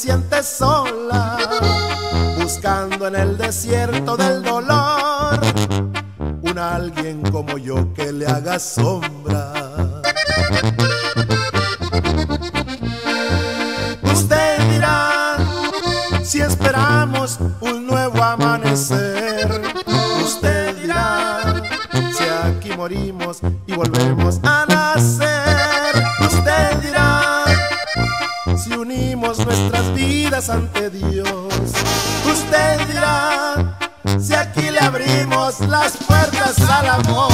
sientes solo. aquí le abrimos las puertas al amor.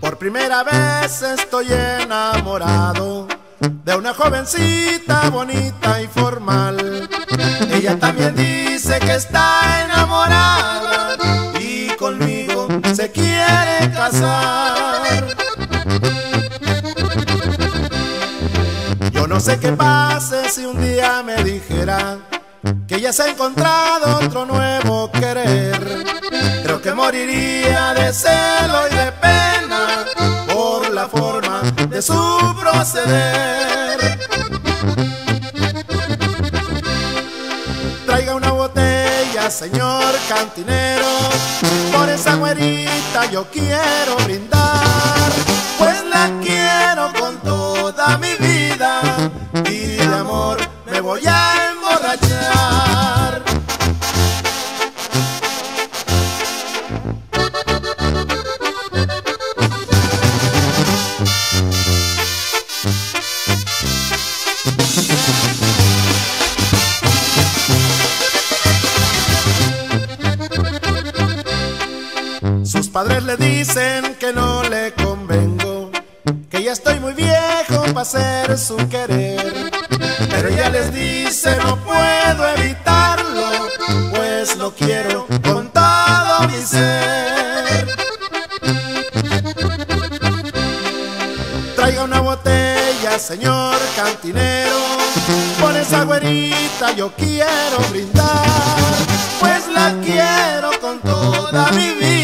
Por primera vez estoy enamorado una jovencita bonita y formal. Ella también dice que está enamorada y conmigo se quiere casar. Yo no sé qué pase si un día me dijera que ya se ha encontrado otro nuevo querer. Creo que moriría de celo y de pena por la forma de su proceder. Traiga una botella, señor cantinero, por esa güerita yo quiero brindar. Por esa güerita yo quiero brindar, pues la quiero con toda mi vida.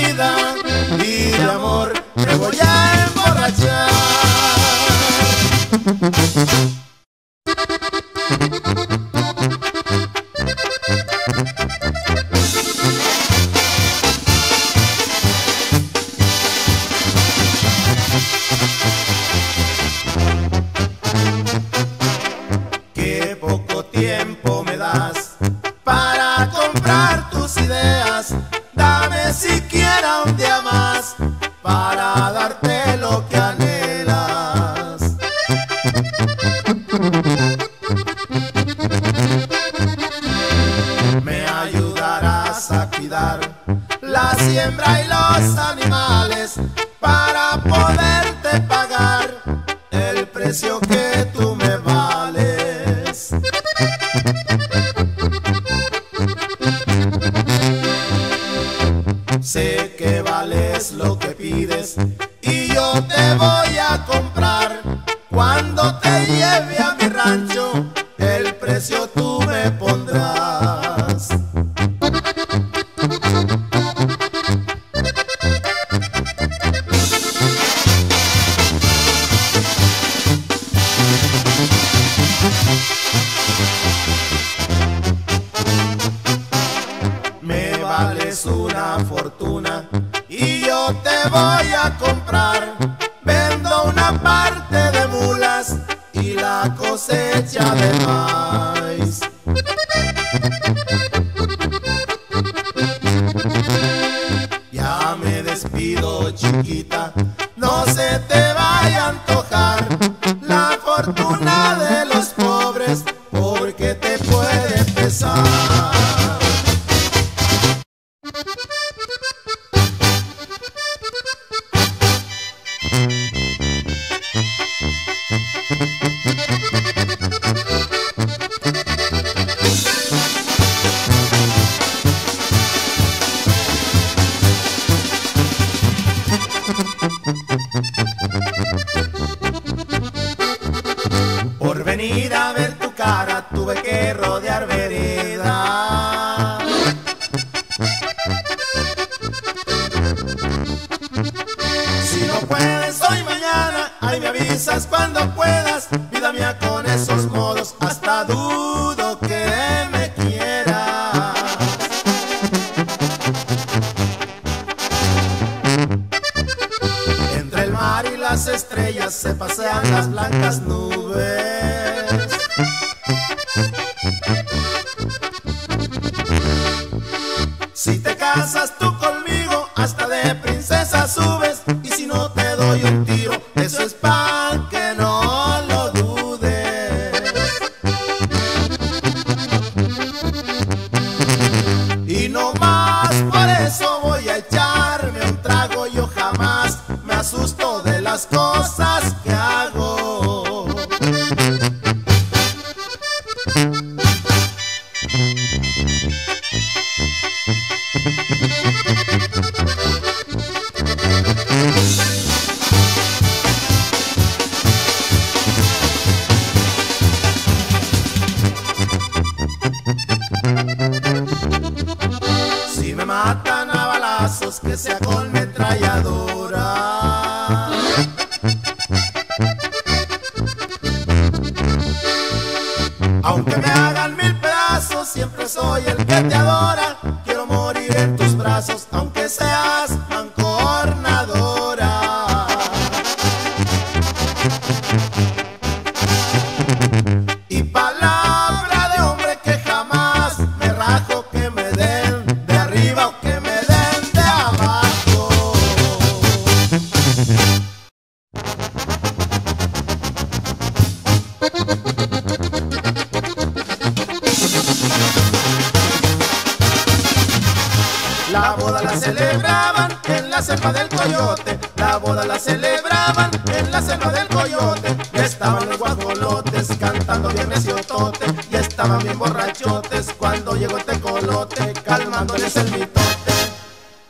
Cuando llegó el tecolote calmándoles el mitote.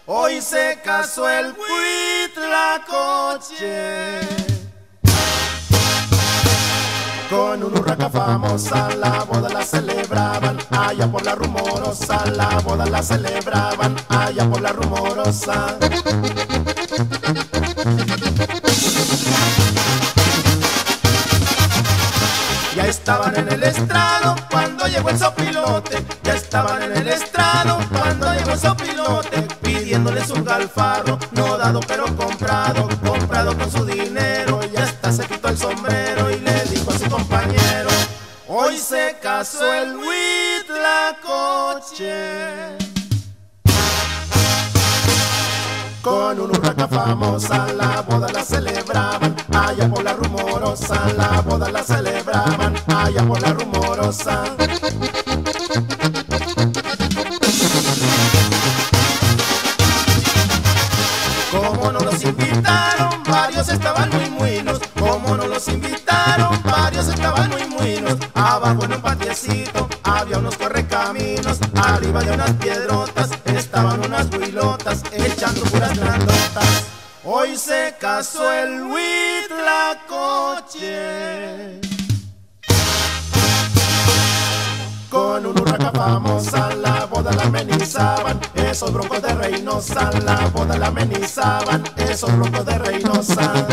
Hoy se casó el huitlacoche. Con un urraca famosa la boda la celebraban allá por la rumorosa, la boda la celebraban allá por la rumorosa. Ya estaban en el estrado llegó el sopilote. Ya estaban en el estrado cuando llegó el sopilote. Pidiéndoles un galfarro, no dado pero comprado. Comprado con su dinero. Ya hasta se quitó el sombrero y le dijo a su compañero: Hoy se casó el huitlacoche. Con un urraca famosa la boda la celebraban allá por la rumorosa, la boda la celebraban allá por la rumorosa. Como no los invitaron, varios estaban muy muinos. Como no los invitaron, varios estaban muy muinos. Abajo en un patiecito había unos correcaminos. Arriba de unas piedrotas estaban unas huilotas echando puras grandotas. Hoy se casó el huitlacoche. Con un urraca famosa la boda la amenizaban. Esos broncos de Reynosa la boda la amenizaban. Esos broncos de Reynosa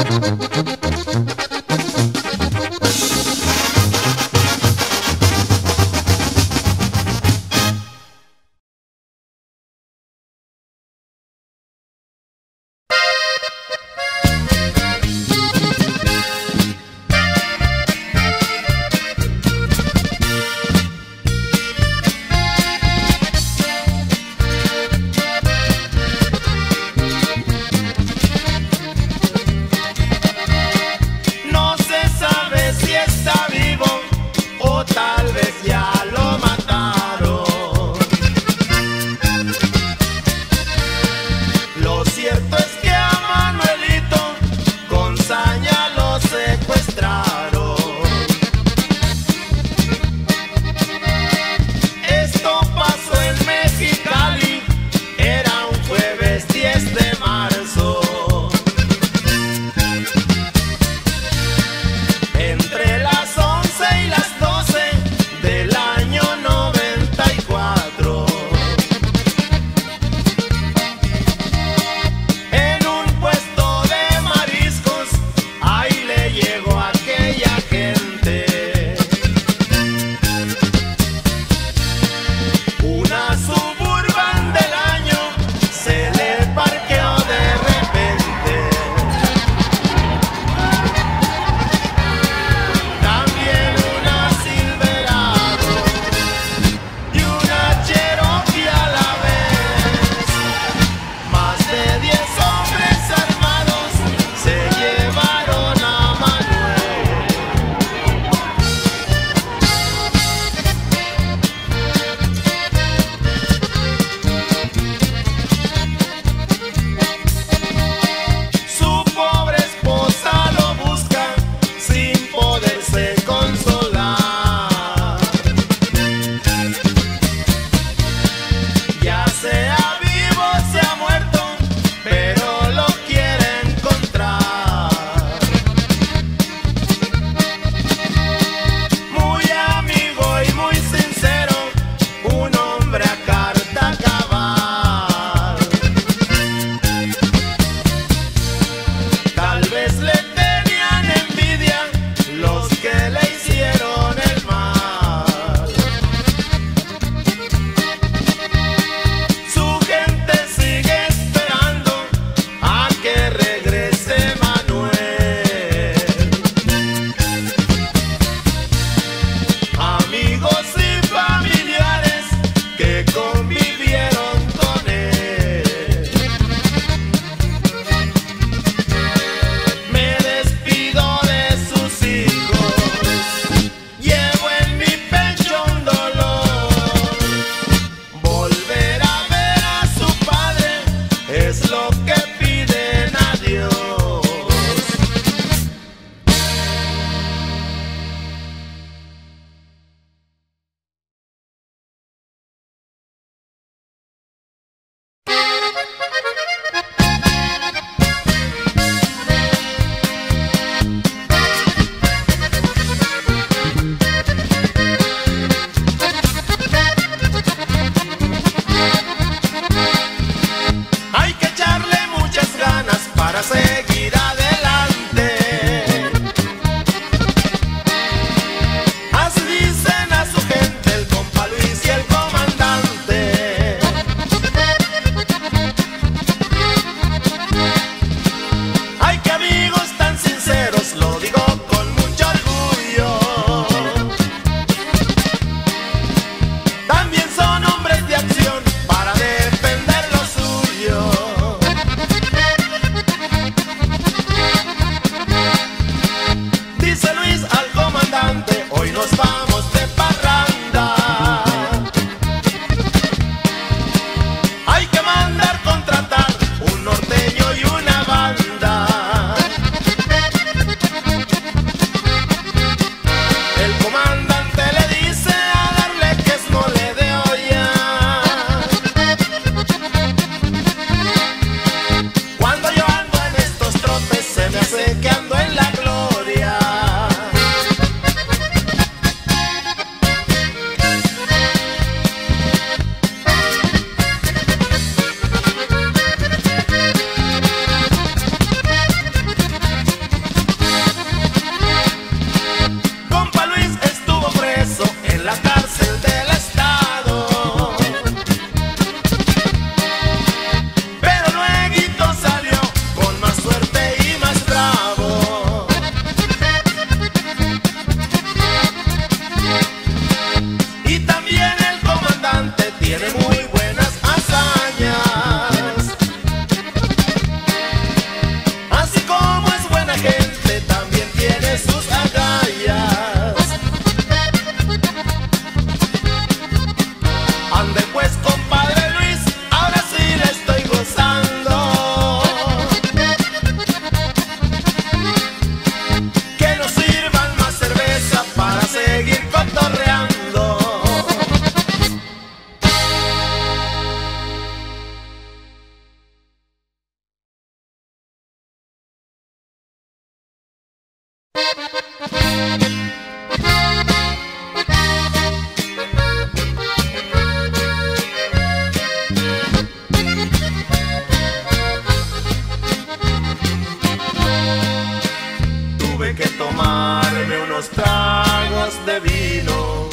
tragos de vino,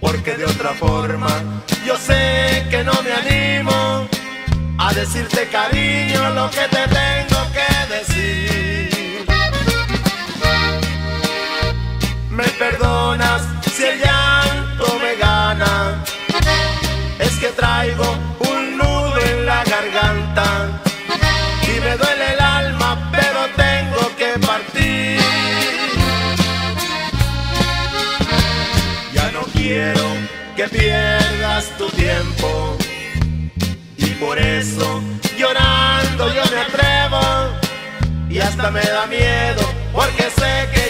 porque de otra forma yo sé que no me animo a decirte cariño lo que te tengo que decir. Me perdonas si el llanto me gana, es que traigo quiero que pierdas tu tiempo. Y por eso, llorando, yo me atrevo. Y hasta me da miedo, porque sé que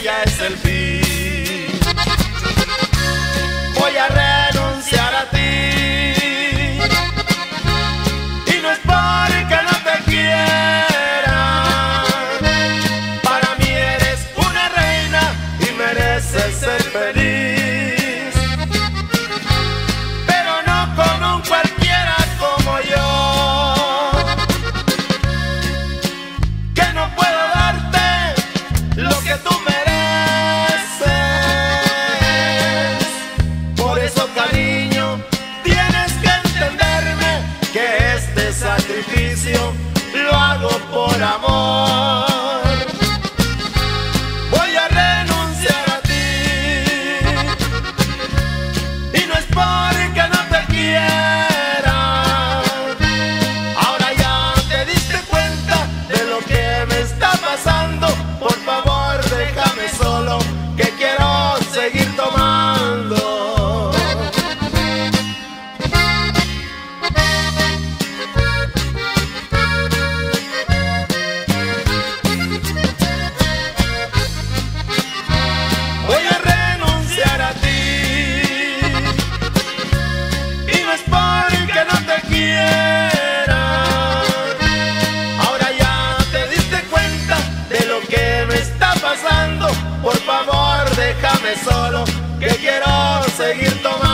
seguir tomando.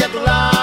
dentro lá.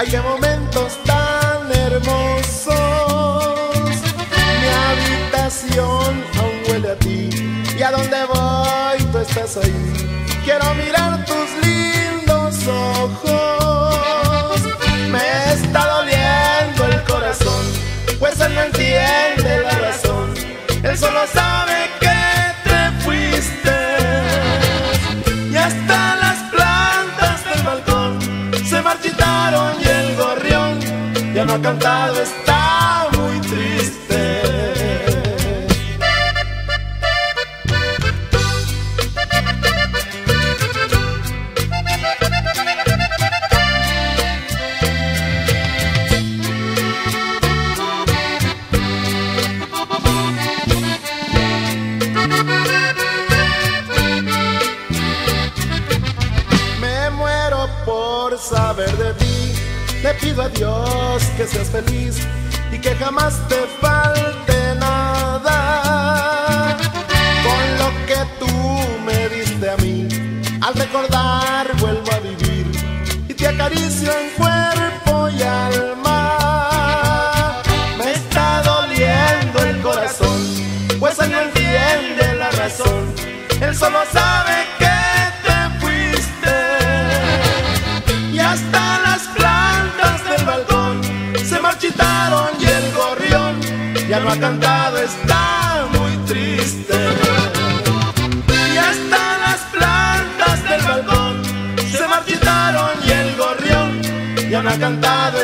Ay, qué momentos tan hermosos. Mi habitación aún huele a ti. Y a dónde voy, tú estás ahí. Quiero mirar Le pido a Dios que seas feliz y que jamás te falte nada. Con lo que tú me diste a mí, al recordar vuelvo a vivir y te acaricio en cuerpo y alma. cantado está muy triste. Y hasta las plantas del balcón se marchitaron y el gorrión ya no ha cantado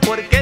porque